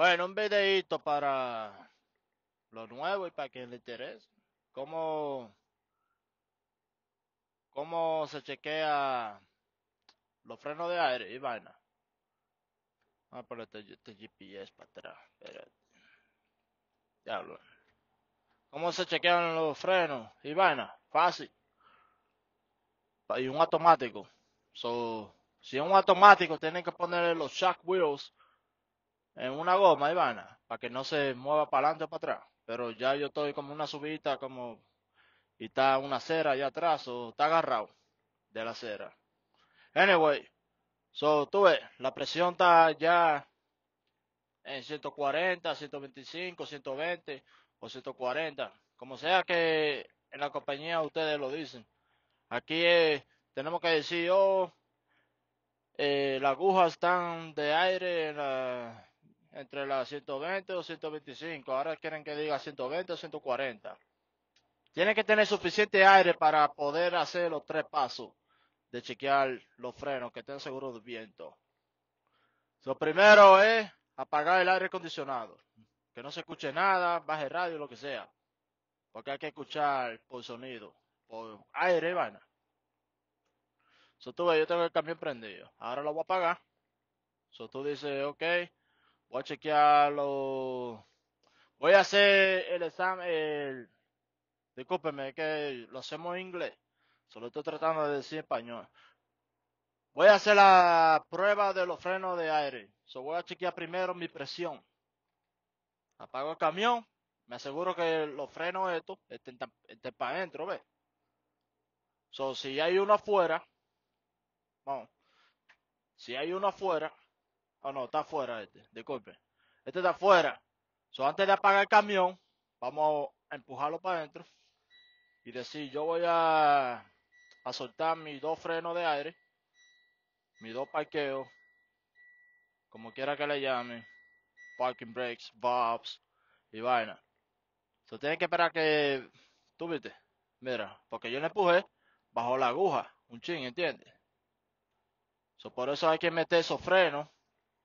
Bueno, un videito para lo nuevo y para quien le interese. ¿Cómo, cómo se chequea los frenos de aire y vaina? Vamos a poner este, este GPS para atrás. Espérate. Diablo. ¿Cómo se chequean los frenos y vaina? Fácil. Y un automático. So, si es un automático, tienen que ponerle los shock wheels en una goma y vaina para que no se mueva para adelante o para atrás. Pero ya yo estoy como una subida como y está una acera allá atrás o está agarrado de la acera. Anyway, so tú ves, la presión está ya en 140, 125, 120 o 140, como sea que en la compañía ustedes lo dicen. Aquí tenemos que decir, oh, eh, las agujas están de aire entre las 120 o 125. Ahora quieren que diga 120 o 140. Tiene que tener suficiente aire para poder hacer los tres pasos de chequear los frenos que estén seguros de viento. Lo primero es apagar el aire acondicionado. Que no se escuche nada, baje radio, lo que sea. Porque hay que escuchar por sonido, por aire, vaina. So, tú ves, yo tengo el camión prendido. Ahora lo voy a apagar. So, tú dices, ok, voy a chequearlo. Voy a hacer el examen, el... discúlpeme, que lo hacemos en inglés. Solo estoy tratando de decir español. Voy a hacer la prueba de los frenos de aire. So, voy a chequear primero mi presión. Apago el camión. Me aseguro que los frenos estos estén, para adentro, ¿ves? So, si hay uno afuera, si hay uno afuera, oh no, está afuera este, disculpe. Este está afuera. So, antes de apagar el camión, vamos a empujarlo para adentro y decir, yo voy a, soltar mis dos frenos de aire, mis dos parqueos, como quiera que le llame, parking brakes, bobs y vaina. So, tiene que esperar que, tú viste, mira, porque yo le empujé bajo la aguja, un ching, ¿entiendes? por eso hay que meter esos frenos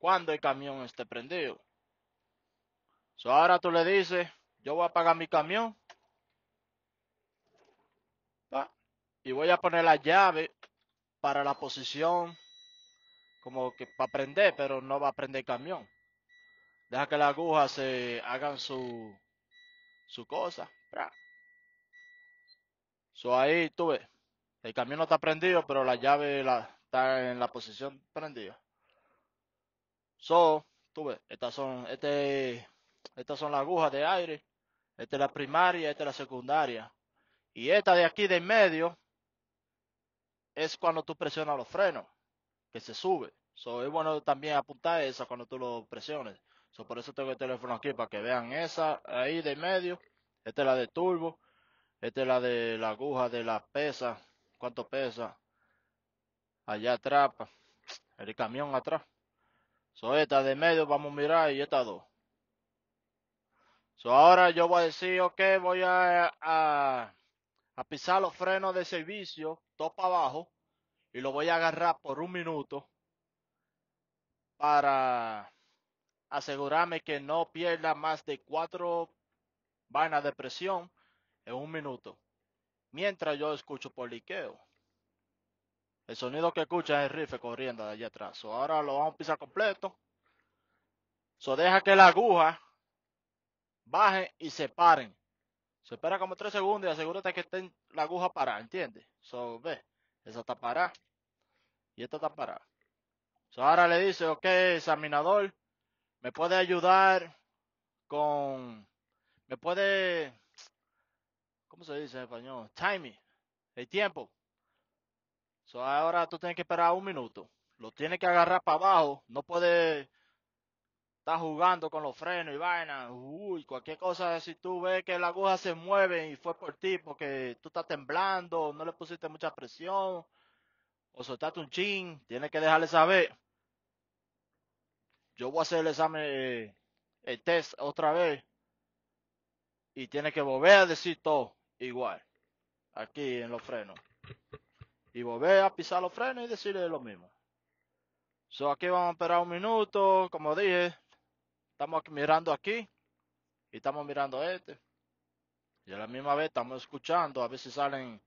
cuando el camión esté prendido. So, ahora tú le dices, yo voy a apagar mi camión. y voy a poner la llave para la posición como que para prender, pero no va a prender el camión. Deja que las agujas se hagan su, su cosa. So ahí tú ves, el camión no está prendido, pero la llave la, en la posición prendida. So, tú ves, estas son, este, estas son las agujas de aire. Esta es la primaria, esta es la secundaria. Y esta de aquí de en medio es cuando tú presionas los frenos, que se sube. So, es bueno también apuntar esa cuando tú lo presiones. So, por eso tengo el teléfono aquí para que vean esa ahí de medio. Esta es la de turbo. Esta es la de la aguja de la pesa. ¿Cuánto pesa? allá atrás, el camión atrás. So, esta de medio vamos a mirar y esta dos. So, ahora yo voy a decir, ok, voy a, a, pisar los frenos de servicio, dos para abajo, y lo voy a agarrar por un minuto para asegurarme que no pierda más de cuatro vainas de presión en un minuto. Mientras yo escucho por liqueo. El sonido que escucha es el rifle corriendo de allá atrás. ahora lo vamos a pisar completo. So, deja que la aguja baje y se paren. Se espera como tres segundos y asegúrate que esté la aguja parada, ¿entiendes? So, ve, esa está parada y esta está parada. So, ahora le dice, ok, examinador, me puede ayudar con, me puede, ¿cómo se dice en español? Timing, el tiempo. So, ahora tú tienes que esperar un minuto. Lo tienes que agarrar para abajo. No puede estar jugando con los frenos y vaina. Uy, cualquier cosa. Si tú ves que la aguja se mueve y fue por ti porque tú estás temblando, no le pusiste mucha presión o soltaste un chin, tienes que dejarle saber. Yo voy a hacer el examen, el test otra vez. Y tiene que volver a decir todo igual. Aquí en los frenos y volver a pisar los frenos y decirle lo mismo. So aquí vamos a esperar un minuto, como dije, estamos mirando aquí y estamos mirando este. Y a la misma vez estamos escuchando, a veces salen,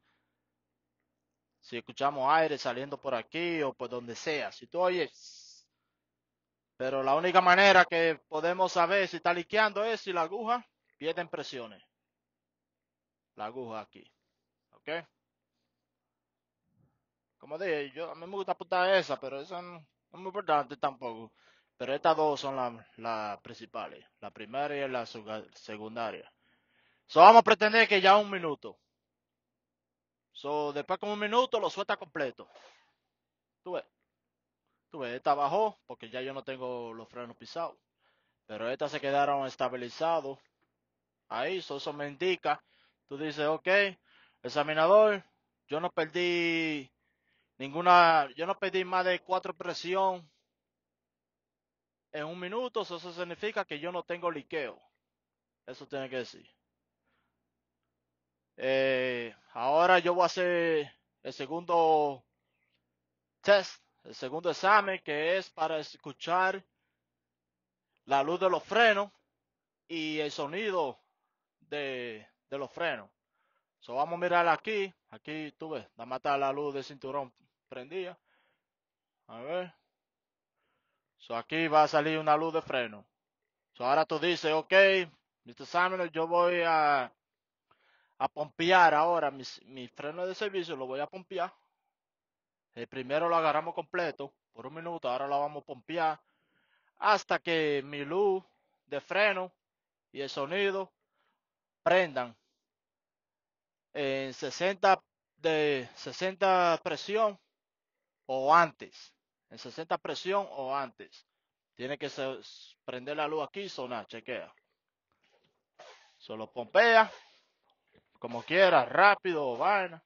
si escuchamos aire saliendo por aquí o por donde sea. Si tú oyes, pero la única manera que podemos saber si está liqueando es si la aguja pierde presiones. La aguja aquí. ¿Ok? Como dije, yo, a mí me gusta apuntar esa, pero esa no, es muy importante tampoco. Pero estas dos son las la principales, la primaria y la secundaria. So vamos a pretender que ya un minuto. So después con un minuto lo suelta completo. Tú ves. Tú ves, esta bajó porque ya yo no tengo los frenos pisados. Pero estas se quedaron estabilizados. Ahí, eso me indica. Tú dices, ok, examinador, yo no perdí ninguna, yo no perdí más de cuatro presión en un minuto, eso significa que yo no tengo liqueo. Eso tiene que decir. Eh, ahora yo voy a hacer el segundo test, el segundo examen, que es para escuchar la luz de los frenos y el sonido de, los frenos. So, vamos a mirar aquí. Aquí tú ves, a matar la luz del cinturón prendida. A ver. So, aquí va a salir una luz de freno. So, ahora tú dices, ok, Mr. Simon, yo voy a, a pompear ahora mi, freno de servicio, lo voy a pompear. El primero lo agarramos completo por un minuto, ahora lo vamos a pompear hasta que mi luz de freno y el sonido prendan en 60 de 60 presión o antes en 60 presión o antes. Tiene que prender la luz aquí y sonar, chequea. Solo pompea, como quiera, rápido o vaina.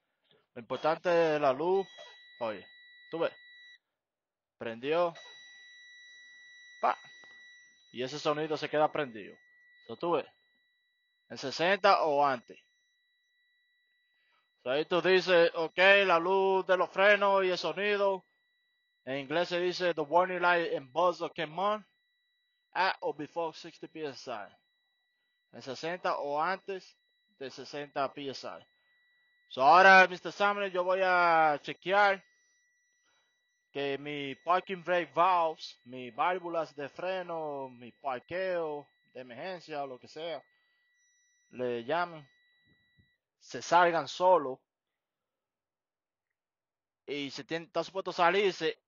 Lo importante es la luz. Oye, tú ves. Prendió. Pa. Y ese sonido se queda prendido. Eso tú ves. En 60 o antes. Ahí tú dices, ok, la luz de los frenos y el sonido en inglés se dice the warning light and buzzer came on at or before 60 psi. En 60 o antes de 60 psi. So ahora, Mr. Samuel, yo voy a chequear que mi parking brake valves, mis válvulas de freno, mi parqueo de emergencia o lo que sea, le llamen, se salgan solo y se tiene, está supuesto salirse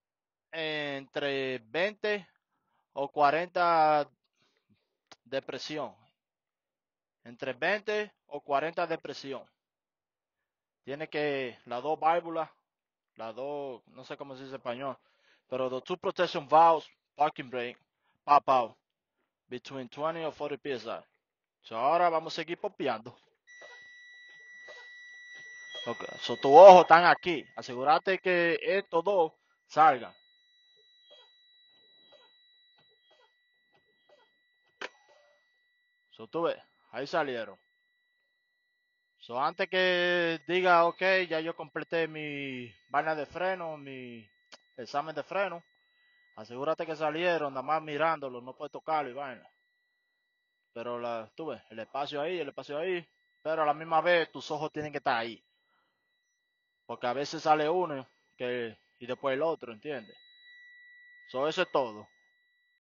entre 20 o 40 de presión. Entre 20 o 40 de presión. Tiene que las dos válvulas, las dos, no sé cómo se dice español, pero los two protection valves, parking brake, pop between 20 o 40 psi. Ahora vamos a seguir popeando. Okay. So tu ojo están aquí. Asegúrate que estos dos salgan. So, tú ahí salieron. So, antes que diga, ok, ya yo completé mi vaina de freno, mi examen de freno, asegúrate que salieron, nada más mirándolo, no puedes tocarlo y vaina. Pero la, tú el espacio ahí, el espacio ahí, pero a la misma vez tus ojos tienen que estar ahí. Porque a veces sale uno que, y después el otro, ¿entiendes? So, eso es todo.